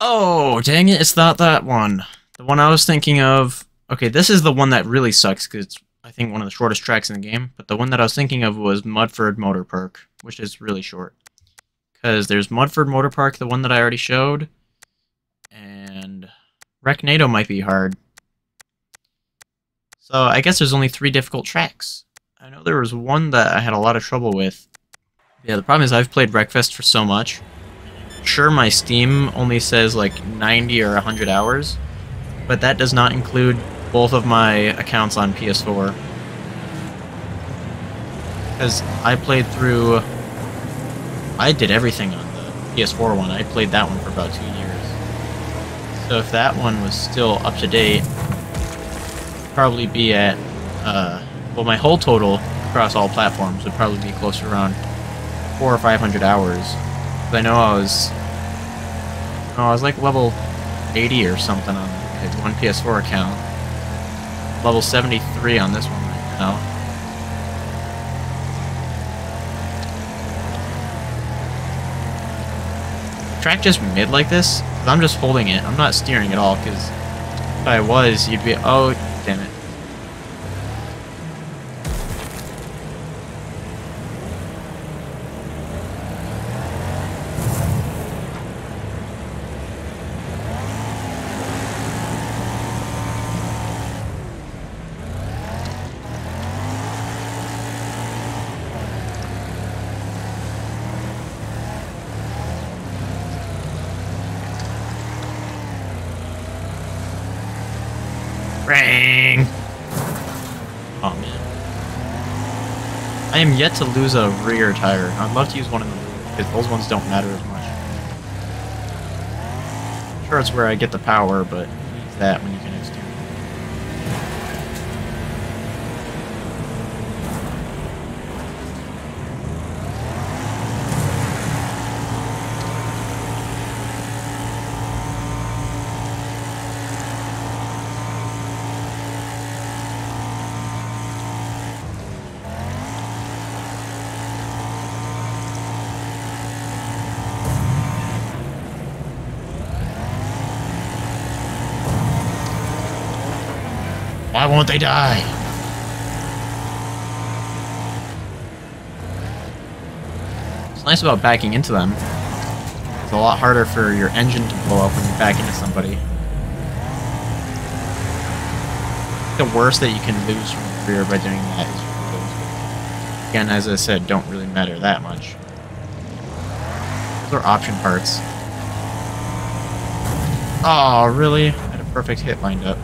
Oh, dang it, it's not that one. The one I was thinking of... Okay, this is the one that really sucks, because it's, I think, one of the shortest tracks in the game. But the one that I was thinking of was Mudford Motor Park, which is really short. Because there's Mudford Motor Park, the one that I already showed. And... Wrecknado might be hard. So I guess there's only three difficult tracks. I know there was one that I had a lot of trouble with. Yeah, the problem is I've played Wreckfest for so much. Sure, my Steam only says like 90 or 100 hours, but that does not include both of my accounts on PS4. Because I played through... I did everything on the PS4 one. I played that one for about two years. So if that one was still up to date, probably be at, uh, well, my whole total across all platforms would probably be close to around four or five hundred hours. But I know I was, oh, I was like level 80 or something on one PS4 account. Level 73 on this one right now. Track just mid like this? I'm just holding it. I'm not steering at all, because if I was, you'd be... Oh, damn it. Ring! Oh man. I am yet to lose a rear tire. I'd love to use one in the rear, because those ones don't matter as much. Sure, it's where I get the power, but that when you can. Why won't they die? It's nice about backing into them, it's a lot harder for your engine to blow up when you back into somebody. The worst that you can lose from the rear by doing that is Again, as I said, don't really matter that much. Those are option parts. Oh, really? I had a perfect hit lined up.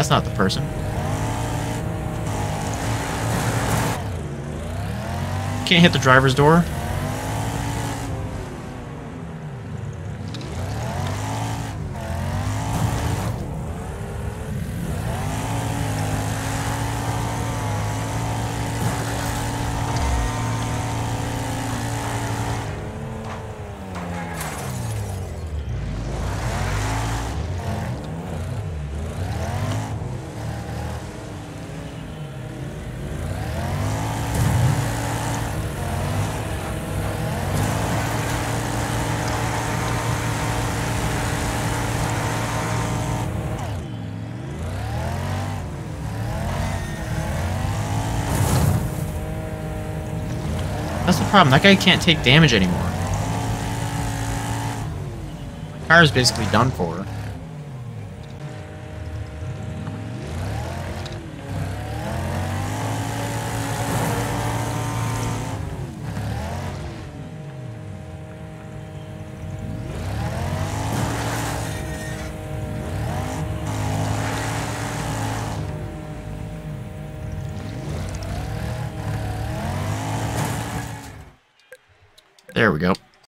That's not the person. Can't hit the driver's door. That's the problem. That guy can't take damage anymore. My car is basically done for. There we go.